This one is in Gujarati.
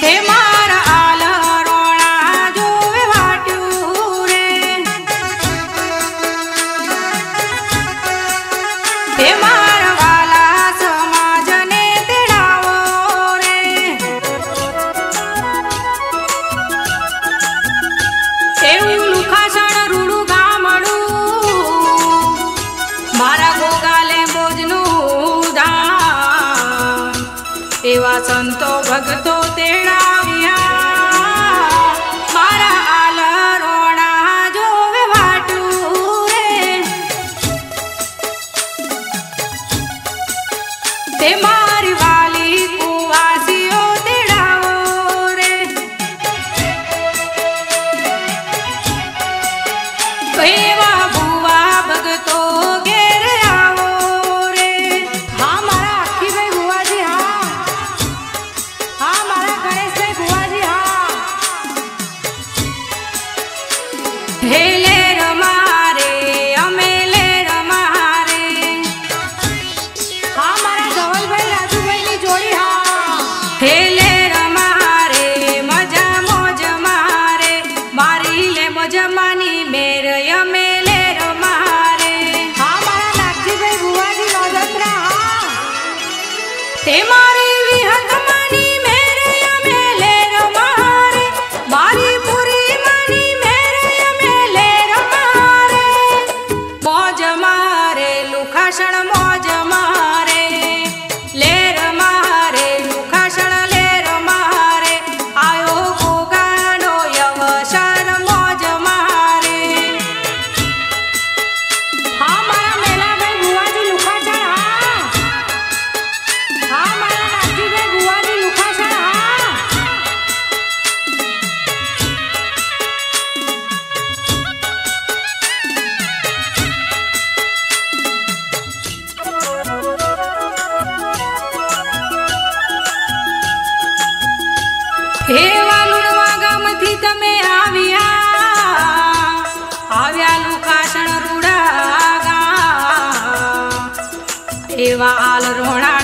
哎妈！એવા સંતો ભગતો તેડાવ્યા મારા हगमा देवाल रोना